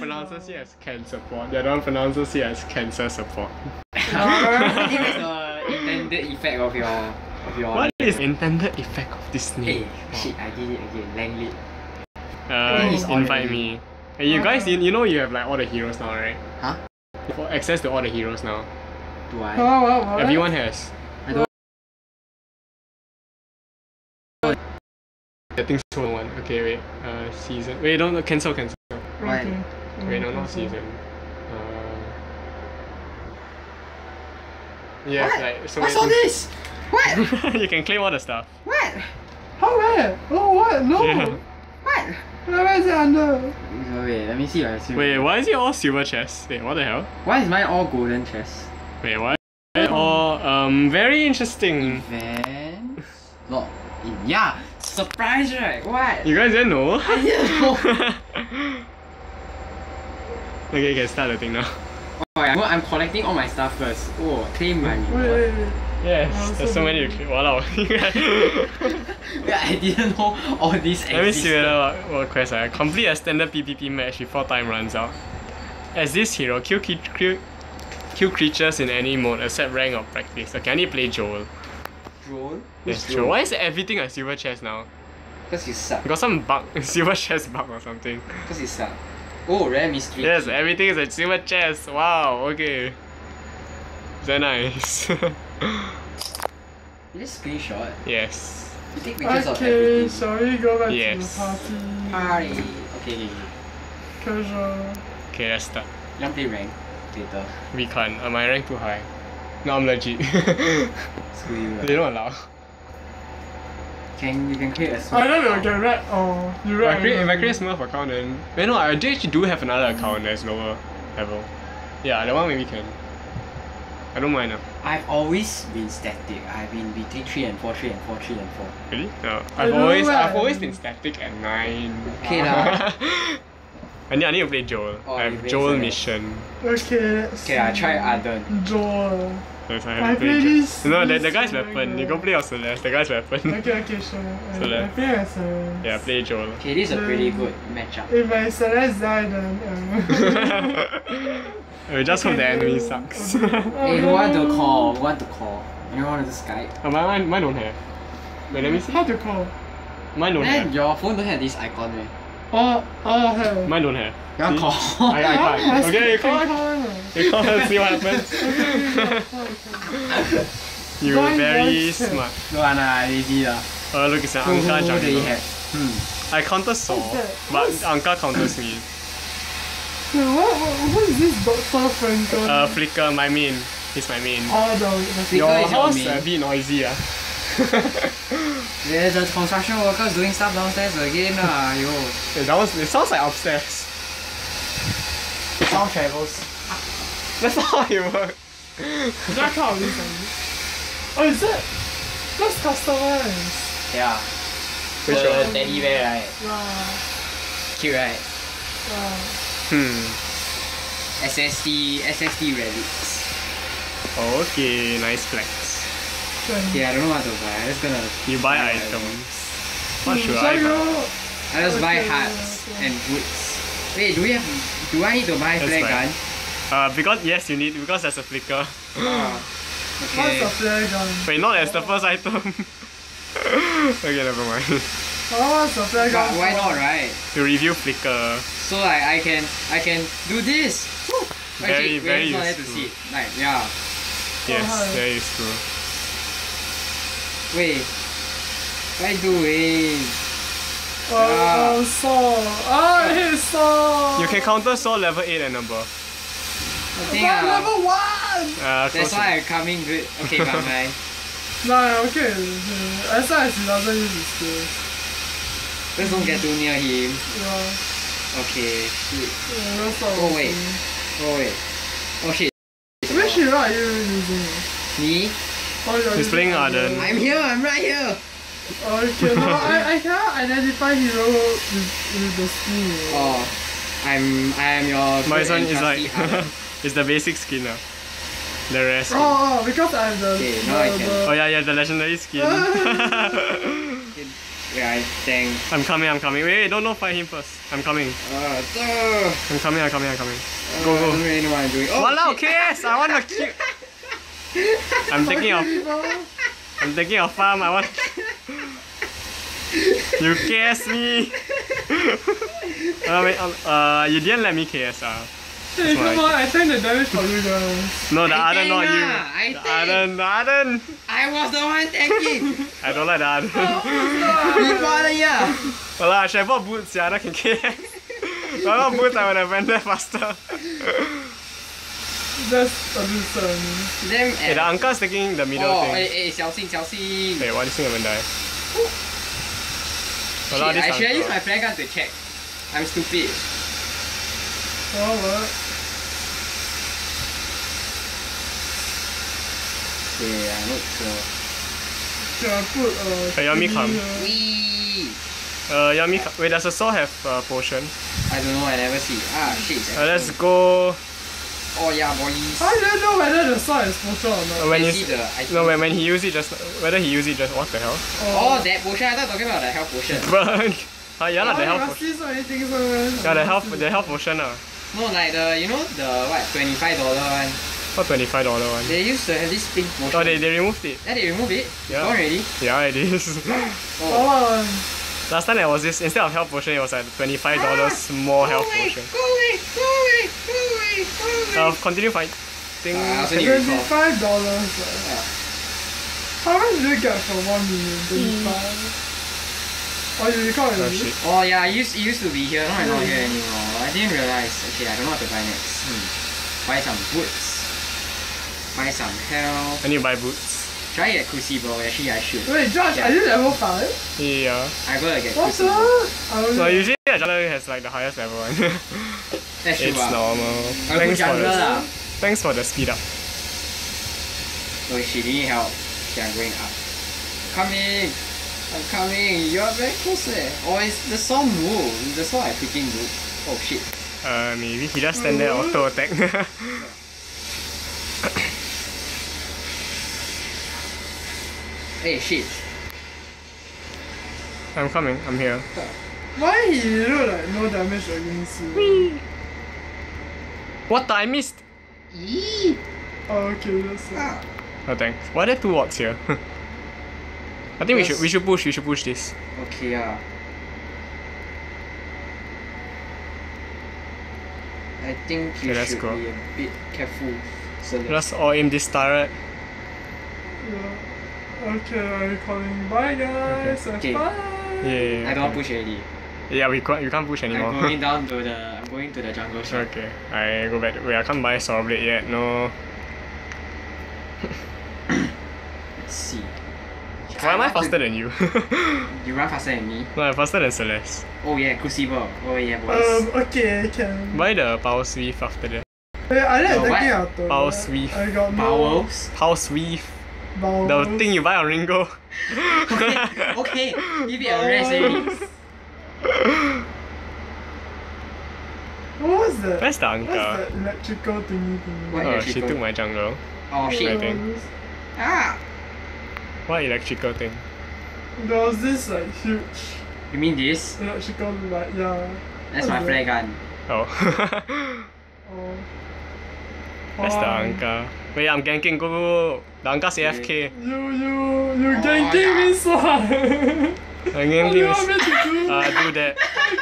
pronounces it as can support. The other one pronounces it as cancer support. I the intended effect of your of your. What is intended effect of this name? Hey, shit! I did it again. Langlit. Uh, invite me. Hey, you guys, you, you know you have like all the heroes now, right? Huh? For access to all the heroes now. Do I? What, what, what? Everyone has. I don't- I think so one. Okay, wait. Uh, season. Wait, don't cancel, cancel. Why? Wait, no, not season. Uh, yes, What? like so What's all this? What? you can claim all the stuff. What? How where? Oh what? No. Yeah. What? Where is it under? So wait, let me see. I see. Wait, why is it all silver chest? Wait, what the hell? Why is mine all golden chest? Wait, why? All um, very interesting. Events. Log in. Yeah. Surprise, right? What? You guys didn't know? I didn't know. okay, you can start the thing now. Oh, yeah. I'm collecting all my stuff first. Oh, claim money. Wait, wait, wait. Yes, Oh, there's so so many to claim. Wow. Yeah, I didn't know all this Let me see existed. whether what, what quest I have. Complete a standard PvP match before time runs out. As this hero, kill, ki- kill, kill creatures in any mode except rank or practice. Okay, I need to play Joule. Joule? Yes, Joule. Why is everything a silver chest now? Because you suck. Got some bug, silver chest bug or something. Because you suck. Oh, rare mystery. Yes, everything is a silver chest. Wow, okay. Very nice. You just screenshot. yes. You take pictures of Okay, everything. shall we go back Yes. to the party? Party. Okay, okay, okay. Casual. Okay, let's start. You want play rank later? We can't. Uh, my rank too high. No, I'm legit. Screw you. they don't allow. Can you can create a small I don't know, can rap or you If I rap. create, if I create Smurf account then... Wait, no, I actually do have another account that's lower level. Yeah, that one maybe can. I don't mind. Uh. I've always been static. I've been between 3 and 4, 3 and 4, 3 and 4. Really? No. I I've always know I've always been static at 9. Okay lah. I need, I need to play Joule. Oh, I you have Joule Joule. mission. Okay, let's Okay, I see. try Ardan. Joule. Yes, I I have to play play Joule. this- No, the, the guy's very weapon. You go play your Celeste. The guy's weapon. Okay, okay, sure. I, So I play as a... yeah, play Joule. Okay, this is a pretty good matchup. If my Celeste die, then... Um, we just hope the enemy sucks. Hey, who want to call? Who want to call? Anyone want to Skype? oh, mine, mine, mine don't have. Wait, let me see. How to call? Mine don't Man, have. your phone don't have this icon, man. Oh, oh, hey. Mine don't have. You want See? call? I, I can't. Okay, you call. call. You call and see what happens. you Blind very smart. no, nah, lazy lah. Oh, look, it's an Who, who, Anka who do you jungle. Hmm. I counter Saw, that? but What's- Anka counters me. Wait, what, what, what is this Dr. Frankel? Uh, Flicker, my main. He's my main. oh, the, the Flicker Your is your house main. a bit noisy, ah. There's the construction workers doing stuff downstairs again, lah. Yo. It sounds, it sounds like upstairs. Sound travels. That's not how it works. Is that kind of this? Oh, is that? That's customized. Yeah. Which the one? teddy bear, right? Wow. Cute, right? Wow. Hmm. SSD, SSD relics. Okay, nice flex. Okay, I don't know what to buy. I'm just gonna. You buy Yeah, items. What should Shall I buy? I just buy hats hearts okay. and boots. Wait, do we have? Do I need to buy That's flare fine. gun? Uh, because yes, you need because there's a flicker. What's okay. the flare gun? Wait, not as the first item. okay, never mind. Oh, what's the flare gun? But why not, right? To review flicker. So like I can I can do this. Woo! Very, Actually, wait, very it's not to useful. see. it. Like yeah. Yes, hi. very useful. Wait. What are you doing? Oh, Saw. Oh, I hate Saw. You can counter Saw level 8 and above. I think But uh, level one. Uh, that's why I'm coming good. Okay, bye my Nah, okay. okay. As long as he doesn't use his skills. just don't get too near him. Yeah. Okay. Shit. yeah. Oh, wait. Oh wait. Oh shit. Which hero are you using? Me? Oh, you're He's playing Ardan. Ardan. I'm here. I'm right here. Okay, no, I, I cannot identify hero with, with the skin. Oh, I'm I am your. My son is like, trusty it's the basic skin. Uh. The rare skin. Oh, oh, because I have the. Okay, now I the, can- Oh yeah, yeah, the legendary skin. Yeah, I think. I'm coming, I'm coming. Wait, wait, don't, don't fight him first. I'm coming. Uh, duh. I'm coming, I'm coming, I'm coming. Uh, Go, I don't go. really know what I'm doing. Oh, Walao. KS! I want to kill. I'm thinking of I'm thinking of farm, I want You KS me! uh, wait, um, uh, you didn't let me KS uh. Hey, That's come why. on, I tank the damage for you guys. No, the I other, tank not you. I The tank. other, the other. I was the one tanking. I don't like the other. you got it, yeah. well, I should have bought boots, yeah, that can KS. If I bought boots, I would have went there faster. Just a listen. Them Hey, the uncle's taking the middle Oh, thing. eh, eh, 小心小心。 Wait, why this thing haven't died? Shit, Walao, this I should have used uncle. my flare gun to check. I'm stupid. Oh, what? Yeah, I'm not sure. Can I put uh, Hey, Yummy, come. here? Wee. Uh, Yummy, ca- wait, does the saw have uh, potion? I don't know, I never see. Ah, shit. it's Uh, let's actually- go. Oh yeah, boys. I don't know whether the saw is potion or not. Uh, when you see the item. no, when, when he used it just whether he used it just what the hell? Oh, that potion. I thought talking about the health potion. Burn. Ah, yeah, lah, the health potion. so many things one? Yeah, the health, the health potion ah. No, like the you know the what twenty five dollar one. What twenty five dollar one? They used to have this pink potion. Oh, they, they removed it. Yeah, they remove it. Yeah. Gone already. Yeah, it is. Oh. Oh, Last time there was this instead of health potion, it was like twenty five dollars more health go away, potion. Go away, go away, go away, go away. Uh, continue fighting. Ah, I also need to recall. twenty-five dollars. Yeah. How much do you get for one million? Twenty-five. Oh, you recall Oh already? shit. Oh yeah, it used, it used to be here. Now it's not here anymore. I didn't realize. Okay, I don't know what to buy next. Hmm. Buy some boots. Buy some health. I need to buy boots. Try get Crucible. Actually, I should. Wait, Josh, Yeah. are you level five? Yeah. I gotta get What the? Crucible. I don't So know. usually a jungler has like the highest level one. That's true. it's ah. normal. I'll Thanks for jungle the lah. thanks for the speed up. Oh shit, you need help. Okay, I'm going up. Coming! I'm coming! You're very close there. Oh, it's the saw move. The saw I freaking move. Oh shit. Uh, maybe he just stand there auto attack. Hey, shit. I'm coming. I'm here. Why he look like no damage against you? What the? I missed. Eee! Oh, okay, that's it. Ah. Oh thanks. Why are there two wards here? I think we should we should push. We should push this. Okay, ah. I think you Okay, let's should go. be a bit careful. So Let's all aim this turret. Yeah. Okay, I'm calling. Bye, guys. Have Okay. fun. Yeah. I don't want push already. Yeah, we can't. You can't push anymore. I'm going down to the. I'm going to the jungle shop. okay. I go back. Wait, I can't buy Saw Blade yet. No. Let's see. Why am I want to- faster than you? You run faster than me. no, I'm faster than Celeste. Oh yeah, Crucible. Oh yeah, boys. Um, okay, can. Buy the Power Sweep after that. Hey, I like Oh, what? attacking auto. Power sweep. I got no Bowels. Power Sweep. Bowels. The thing you buy on Ringo. okay, okay. Give it a rest already. What was that? Where's the What's Anka? that electrical thingy thingy? What? Oh, she electrical? took my jungle. Oh I shit. think. Ah! What What electrical thing? There was this like huge You mean this? electrical like yeah. That's my What's flare gun. Oh. Oh. Where's the Why? Anka? Wait, I'm ganking. Go, go, go. The Anka's AFK. You you you Oh, ganking yeah. me so. I'm you ganking. me to do? Uh, do that.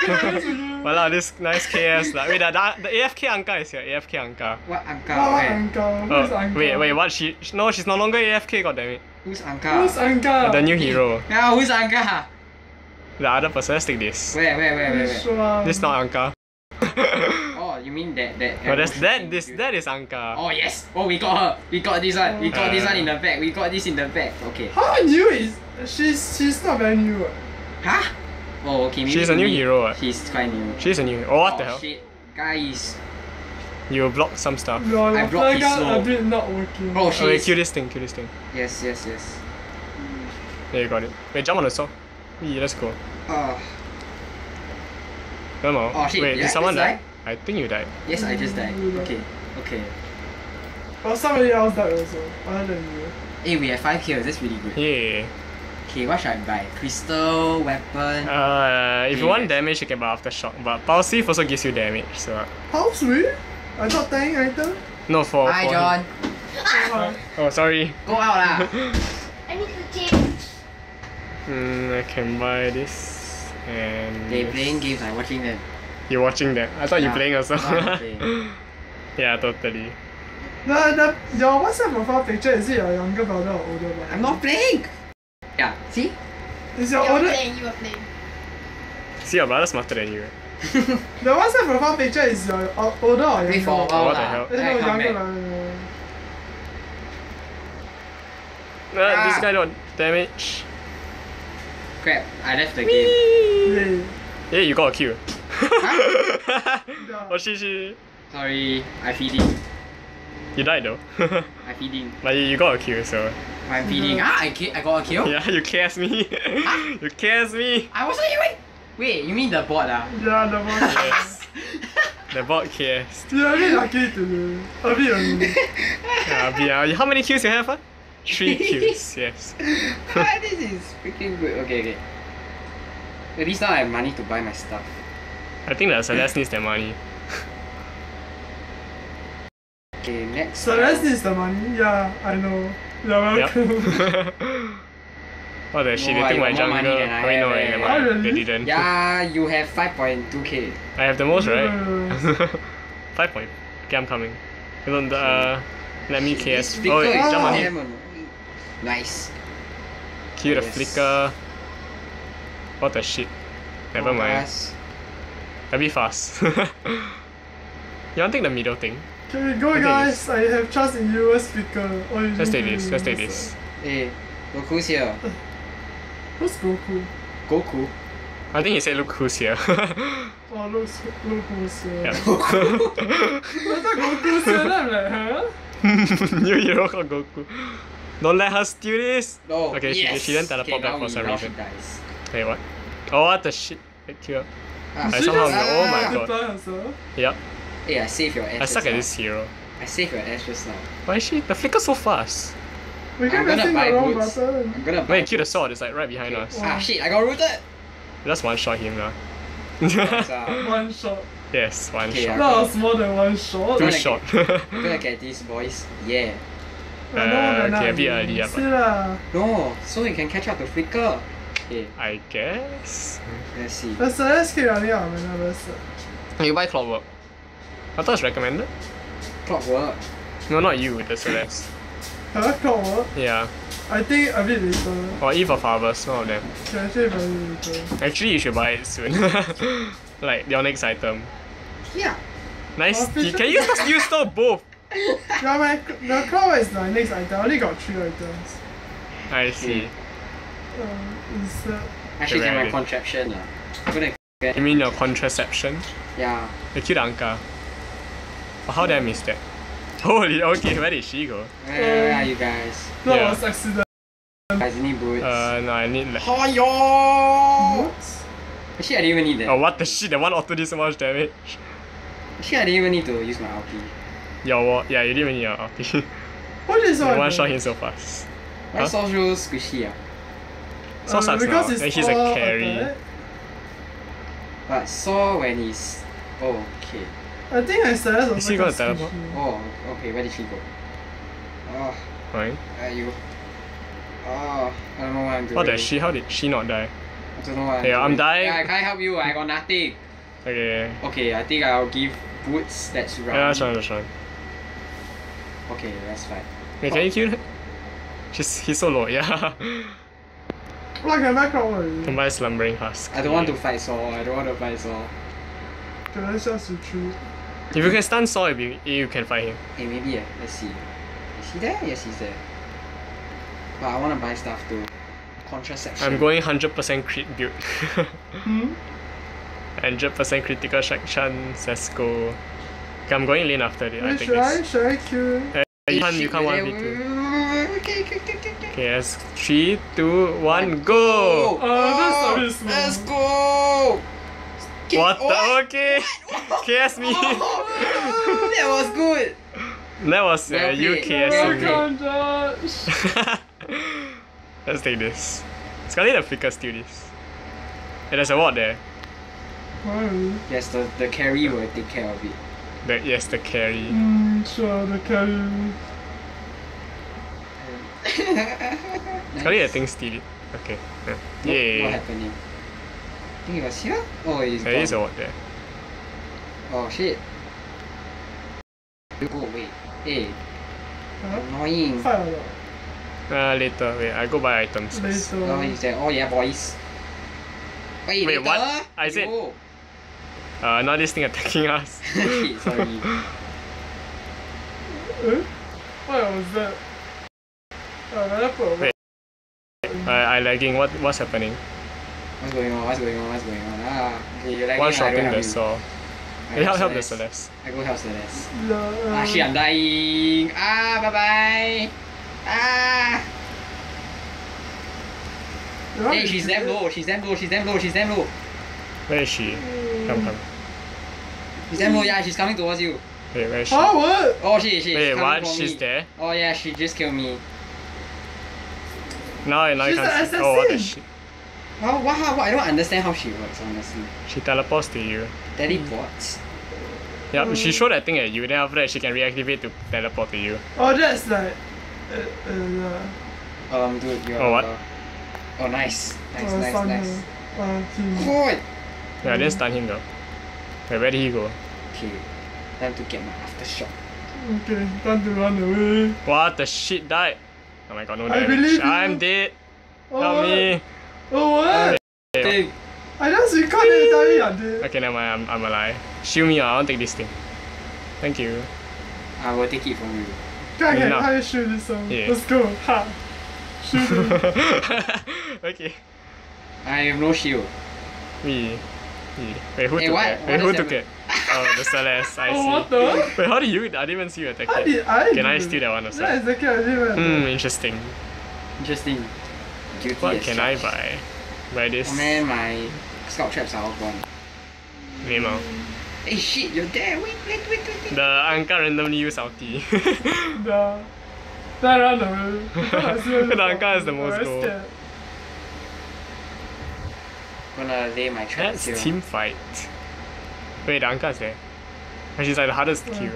What do well, uh, this nice KS. Like, wait, the, the, the AFK Anka is here. AFK Anka. What Anka? What Where? Anka? Who's Oh, Anka? wait, wait, what? She, sh- no, she's no longer AFK. God damn it. Who's Anka? Who's Anka? The new hero. Yeah, who's Anka? The other person. Let's take this. Where, where, where, where, where? Sure. This not Anka. You mean that that? no, that's that. This that is Anka. Oh yes! Oh, we got her. We got this one. We got this Uh. one in the back. We got this in the back. Okay. How new is she's she's not very new. Huh? Oh, okay. Maybe She's a new me, hero, what? She's quite new. She's a new. Oh, what oh, the hell? shit, guys. You blocked some stuff. Your I blocked his flare gun slow. a bit not working. Oh Oh, wait, shit. kill this thing. Kill this thing. Yes, yes, yes. There you got it. Wait, jump on the saw. Yeah, let's go. Oh, Come on. Oh, shit, Wait, did did someone just die? Die? I think you died. yes, I just died. Okay, okay. Oh, somebody else died also. Other than you. Hey, we have five kills. That's really good. Yeah. Okay, what should I buy? Crystal, weapon. Uh, if you Yes. want damage, you can buy aftershock. But Pulseweave also gives you damage, so How sweet? I thought tank item. no for. Hi for John. Oh, sorry. Go out lah. I need to change. Hmm, I can buy this and. they this. playing games, I'm watching them. You're watching them. I thought you Yeah. playing also. No, I'm playing. yeah, totally. the, the, your WhatsApp profile picture is it your younger brother or older brother? I'm not playing. Yeah, see? Is You your were older playing, you were playing. See, your brother's smarter than you. the WhatsApp profile picture is your o- older or Play younger? for a brother? while What the hell? Then I come younger brother. Uh, This Ah. guy don't damage. Crap, I left the game. Yay. Yeah, you got a kill. Yeah. oh, she, she. Sorry, I feeding. You died though. I feeding. but you, you got a kill, so. I'm feeding. Mhm. Ah, I, ki- I got a kill? Yeah, you cast me. you cast me. I wasn't even. Wait, you mean the bot ah? Yeah, the one. Yes. The bot cast. You're a bit lucky today. A bit only. Yeah, yeah. How many kills you have? Huh? Three kills, yes. ah, this is freaking good. Okay, okay. At least now I have money to buy my stuff. I think the Celeste needs that money. Okay, next. So that's this the money. Yeah, I know. You're Yep. welcome. what the shit, No, they I took my got more money jungle. than I Wait, no, have, wait, eh. never Oh, mind. They didn't. Yeah, you have 5.2k. I have the most, right? Yes. Five point. Okay, I'm coming. Hold on, the, uh, let me This KS. flicker Oh, wait, jump on him. Nice. Kill the Yes. flicker. What the shit. Never mind. Focus. A bit fast. you want to take the middle thing? Okay, go take guys. I have trust in you, speaker. Oh, you Let's take this, let's take this. this. Hey, Goku's here. Who's Goku? Goku. I think he said look who's here. Oh, looks look who's here. Yeah. I thought Goku's here. then I'm like, huh? New hero called Goku. Don't let her steal this! No. Okay, she- yes. she didn't teleport okay, back for some reason. She dies. Wait, what? Oh, what the shit? I killed. Ah, I somehow just know. Oh my god. deploy herself. Yep. Hey, I saved your ass. I suck at this hero. I saved your ass just now. Why is she? The flicker's so fast. We I'm keep gonna pressing buy the wrong boots. button. I'm gonna buy. Wait, kill the sword. It's like right behind Okay. us. Ah shit! I got rooted. Just one shot him now. Uh, One shot. yes, one Okay, shot. That was more than one shot. Two Gonna shot. I'm gonna get these boys. Yeah. Uh, we're okay, a bit early, yeah, but- No, so you can catch up to Flicker. Okay, I guess. let's see. The Celeste keep running out of mana very. You buy clockwork. I thought it's recommended. Clockwork. No, not you, the Celeste. Huh? Clockwork? Yeah. I think a bit later. Or Eve of Harvest, one of them. Okay, actually very later. Actually, you should buy it soon. like your next item. Yeah. Nice. Official- You can use use store both. Yeah, my the clockwork is my next item. I only got three items. I see. Um, is uh, Actually, Okay, get my ready. contraption. Uh. I'm gonna get. You mean your contraception? Yeah. You killed Anka. Oh, how did I miss that? Holy, okay, where did she go? Where are you guys? that Yeah. was accident. Guys, you need boots. Uh, no, I need like. Hiyo! Oops. Actually, I didn't even need that. Oh, what the shit? The one auto did so much damage. Actually, I didn't even need to use my ulti. Your wa- yeah, you didn't even need your ulti. What is you one? one shot him so fast. Why Huh? so so squishy? Ah? So uh, sucks because now. And he's a all carry. But saw when he's. Oh, okay. I think I Celeste Is he also gonna got teleport? squishy. Oh, okay. Where did she go? Oh, Right? are you? Oh, I don't know what I'm doing. What the she? How did she not die? I don't know what I'm Yeah, I'm dying. Yeah, I can't help you. I got nothing. Okay. Okay, I think I'll give boots that's right. Yeah, that's one, that's one. Okay, that's fine. Wait, can you kill her? She's, he's so low, yeah. What can I buy clockwork? Can buy Slumbering Husk. I don't want to fight Saw. I don't want to fight Saw. Okay, let's just retreat. If you can stun Saw, you, you can fight him. Hey, maybe. Uh, let's see. Is he there? Yes, he's there. But I want to buy stuff too. Contraception. I'm going 100% crit build. Hmm? 100% critical chance, let's go. Okay, I'm going lane after this. I think should I, should I kill? Uh, you can't, you can't 1v2. wait, Okay, okay, okay, okay, okay. Okay, let's 3, 2, 1, go! Oh, that's a bit small. Let's go! Okay, What the? what? Okay! KS me! Oh, that was good! that was uh, Well you played. KS me. Welcome, Josh. Let's take this. Scarlet the flicker steal this. Hey, there's a ward there. Why? Yes, the, the carry will take care of it. The, yes, the carry. Mm, sure, the carry. Scarlet I think steal it. Okay. Yeah. What, what Yay. happening? I think it was here? Oh, it's There is a gone. ward there. Oh shit. You go away. Hey, Huh? annoying. Fight? Uh, later. Wait, I go buy items. first. Later. Oh, he's there. Oh yeah, boys. Wait, Wait, later? what? I said- Yo. Uh, now this thing attacking us. Sorry. What was that? Oh, another put a Wait. I, I lagging. What what's happening? What's going on? What's going on? What's going on? Ah, okay, you're lagging. One I don't shotting the you. saw. I Hey, help help the Celeste. Celeste. I go help Celeste. Yeah, Ah, shit, I'm dying. Ah, bye bye. Ah. Hey, she's damn low. She's damn low. She's damn low. She's damn low. Where is she? Come come. She's damn low. Yeah, she's coming towards you. Wait, where is she? Huh, what? Oh shit, shit. Wait, she's what? She's me. there? Oh yeah, she just killed me. Now, now you She's can't see. Oh, what the shit? How, what, how, I don't understand how she works, honestly. She teleports to you. Teleports. Yeah, Oh. she showed that thing at you, then after that she can reactivate to teleport to you. Oh, that's like. Uh, uh. Um, dude, you're. Oh, what? Oh, nice. Nice, Oh, nice, stun nice. her. Uh, team. Good. Yeah, I didn't stun him though. Wait, where did he go? Okay, time to get my aftershock. Okay, time to run away. What the shit died? Oh my god, no I damage. believe you. I'm dead. Oh, Help what? me. Oh, what? Hey, I just recalled it, tell me I did. Okay, never mind. I'm, I'm alive. Shield me. ah, I want to take this thing. Thank you. I will take it from you. Can I can Enough. I shoot this one? Yeah. Let's go. Ha. Shoot it. okay. I have no shield. Me. Me. Wait, who Hey, took what? it? What Wait, who does took that it? Oh, the Celeste. I oh, see. what the? Wait, how did you? I didn't even see you attack How it. did I Can I do steal that one also? Yeah, exactly. I didn't Hmm, interesting. Interesting. Guilty What as can I buy? Buy this. Oh man, my scout traps are all gone. Name out. Hey shit, you're there. Wait, wait, wait, wait. wait. The Anka randomly use ulti. The. Then I run away. Because I The Anka is the most I'm gold. scared. Gonna lay my traps That's here. team fight. Wait, the Anka's there. And she's like the hardest to kill.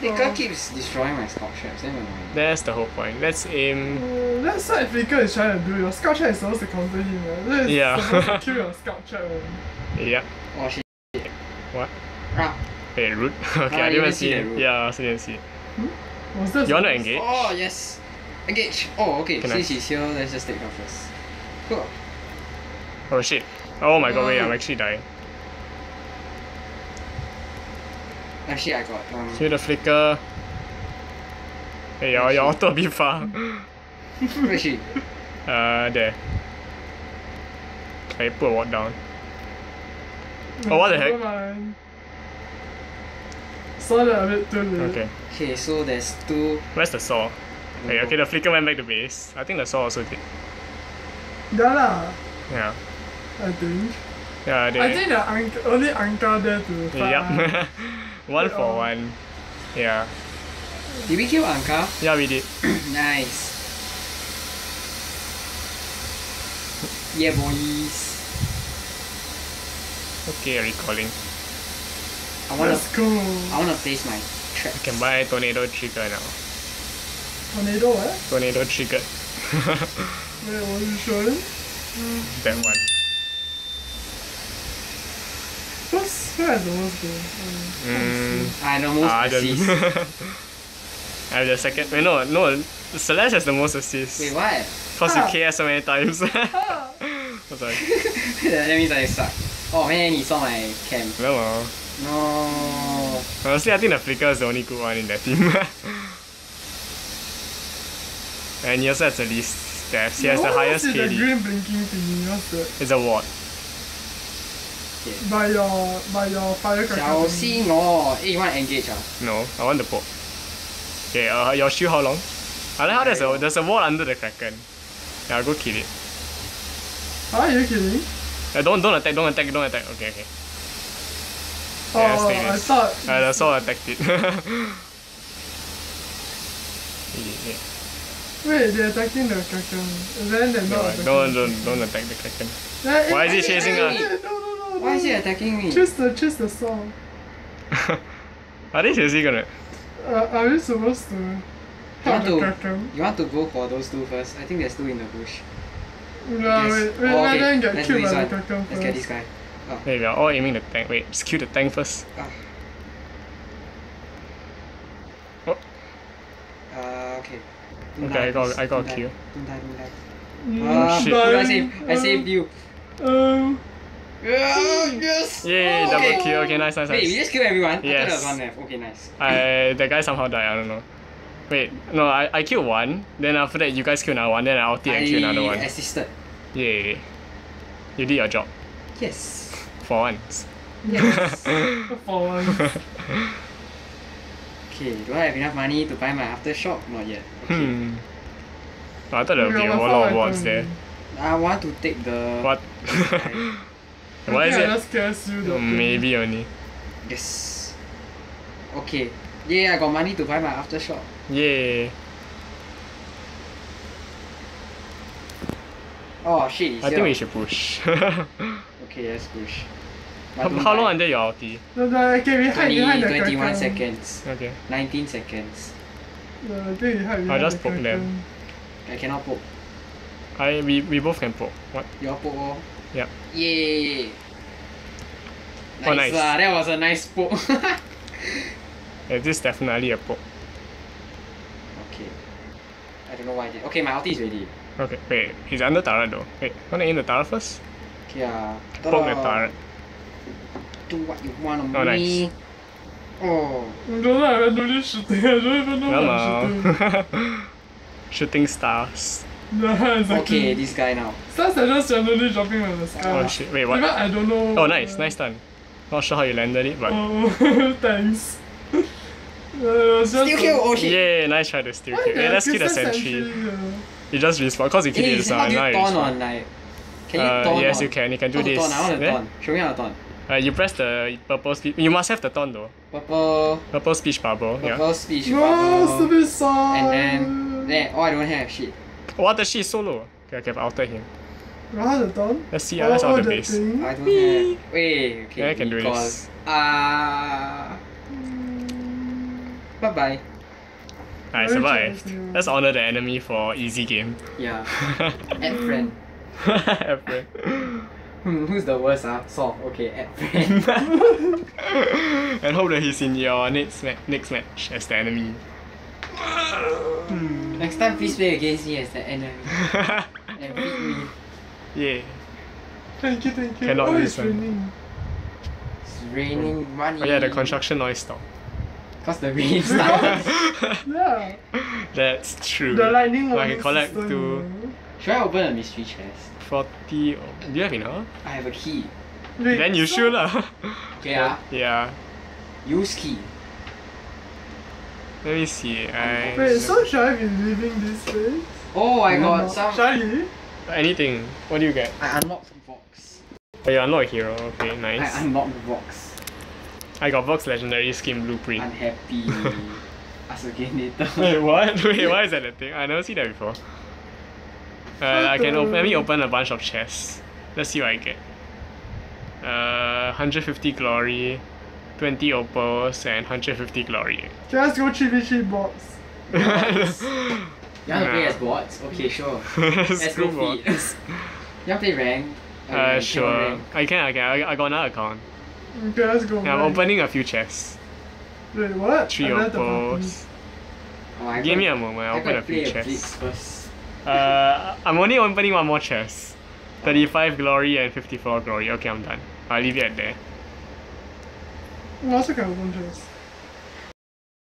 Flicker keeps destroying my scout traps. Damn annoying. That's the whole point. Let's aim. Uh, that's what Flicker is trying to do. Your scout trap is supposed to counter him. Right? This is Yeah. supposed to kill your scout trap. Yep. Oh shit. What? Ah. Wait, root. okay, Ah, I didn't even see see it. Yeah, I also didn't see it. Was that You wanna engage? Oh yes. Engage. Oh okay. Can I- Since she's here, let's just take her first. Cool. Oh shit. Oh my god, wait, I'm actually dying. Actually, I got um. Kill the flicker. Hey, your, your auto a bit far. Where is she? Uh, there. I put a ward down. Oh, what the heck? Never mind. Saw that a bit too late. Okay. Okay, so there's two. Where's the saw? Hey, okay, the flicker went back to base. I think the saw also did. Yeah lah, Yeah. I think. Yeah, they. I think the Anka, only Anka there to fight. Yep. one for Oh. one. Yeah. Did we kill Anka? Yeah, we did. nice. Yeah, boys. Okay, recalling. I wanna, Let's go. I wanna place my traps. Can buy tornado trigger now. Tornado what? Tornado trigger. Wait, was you showing? that one. What's, who has the most goal? Mm, I the most ah, I don't. assist. I have the second. Wait, no, no. Celeste has the most assists. Wait, what? Cause you Ah. KS so many times. Ah. I'm sorry. that means I suck. Oh man, he saw my cam. No. No. Honestly, I think the flicker is the only good one in that team. and he also has the least deaths. He has the What highest is The KD. green blinking thingy, what's that? It's a ward. By your, by your firecracker. Xiao thingy. Xi no. Hey, you wanna engage ah? No, I want the poke. Okay, uh, your shield how long? I like how there's a there's a wall under the kraken. Yeah, I'll go kill it. Are you kidding? Uh, don't don't attack, don't attack, don't attack. Okay, okay. Oh, Yeah, let's I this. thought. Uh, the sword attacked it. yeah. Wait, they're attacking the Kraken. Then they're No, not attacking. don't, don't, don't attack the Kraken. Eh, Why eh, is he eh, chasing eh, us? eh, No, no, no. Why is no. he attacking me? Choose the, choose the song. Are they seriously gonna? Uh, are we supposed to You help want to, you want to go for those two first? I think there's two in the bush. No, Yes. wait, wait, Oh, let okay. them get Let's do killed by the one. Kraken Let's get this first. guy. Wait, we are all aiming the tank. Wait, just kill the tank first. Ah. Oh. Uh, okay. Don't Okay, I got- please. I got Don't die. kill. Don't die, don't die. Mm, Ah, shit. I saved, I saved you. Um, Yeah, yes! Yay, Oh, double okay. kill. Okay, nice, nice, nice. Wait, we just killed everyone? I thought there was Yes. one left. Okay, nice. I the guy somehow died. I don't know. Wait, no, I, I killed one. Then after that, you guys killed another one. Then I ulted and killed another one. I assisted. Yay. You did your job Yes. for once. Yes. for once. okay, do I have enough money to buy my aftershock? Not yet. Okay. Hmm. I thought there would be a whole lot of wards there. I want to take the. What? I- Why is I think I it? just guess you the. Maybe only. Yes. Okay. Yeah, I got money to buy my aftershock. Yeah. Oh shit, I think we should push. Okay, let's push. How, how long die. until your ulti? No, no, okay, we hide 20, behind the 21 Kraken. seconds. Okay. 19 seconds. No, I think we hide behind just the poke Kraken. them. I cannot poke. I we, we both can poke. What? You all poke all? Yep. Yay! Oh, nice. lah, that was a nice poke. okay. Yeah, this is definitely a poke. Okay. I don't know why I did. Okay, my ulti is ready. Okay, wait, he's under turret though. Wait, wanna aim the turret first? Okay, uh, Poke the turret. Do what you want of Oh, me. Oh. I don't know, I'm randomly shooting. I don't even know what I'm shooting. Hello. Shooting stars. Yeah, exactly. Okay, this guy now. Stars are just randomly dropping from the sky. Oh shit, wait, Even what? I don't know. Oh, nice, nice stun. Not sure how you landed it, but. Oh, thanks. Uh, it was just Still kill! Oh shit! Yay, nice try to steal kill. Hey, the let's kill the Crystal sentry. You just respawn, cause you killed Hey, this how one, do you now you taunt on like? Can you Uh, taunt yes, on? you can. You can do How this. Taunt? I want to There. taunt. Show me how to taunt. Uh, you press the purple speech. You must have the taunt though. Purple, Purple speech bubble. Yeah. purple speech No, bubble. stupid song. And then, there. Oh, I don't have shit. What the shit is so? Okay, okay, I've altered him. Rather the dawn? Let's see. Uh, let's oh, out oh, the base. thing. I don't have. Wait, okay. Yeah, I can do recall. this. Ah. bye bye. I Very survived. challenging. Let's honor the enemy for easy game. Yeah. Add friend. Friend. Hmm, who's the worst? Ah, Saw. Okay, add friend. and hope that he's in your next ma- next match as the enemy. Next time, please play against me as the enemy and beat me. yeah. Thank you, thank you. Cannot oh, it's listen. raining. It's raining money. Oh yeah, the construction noise stopped. Cause the rain started. Yeah. That's true. The lightning I can collect system, to you know. Should I open a mystery chest? 40. Oh, do you have enough? I have a key. Wait, Then you so- should lah. Okay, ah. yeah. Use key. Let me see. I Wait, so should I be leaving this place? Oh, I got No. some. Shall I? anything. What do you get? I unlocked box. Oh, you unlock a hero. Okay, nice. I nice. unlocked box. I got Vox Legendary Skin Blueprint. Unhappy. Ask again later. Wait, what? Wait, why is that a thing? I never seen that before. Uh, I can open. Let me open a bunch of chests. Let's see what I get. Uh, 150 glory, 20 opals, and 150 glory. Just go 3v3 box. You want to play Nah. as bots? Okay, sure. Let's Screw go feed. You want to play rank? Uh, sure. I can, I can. I, I got another account. Okay, let's go. Yeah, I'm opening a few chests. Wait, what? Three I opals. Oh, I Give got- me a moment. I'll open a few chests. first. Uh, I'm only opening one more chest. 35 glory and 54 glory. Okay, I'm done. I'll leave it at there. Party. I also can open chest.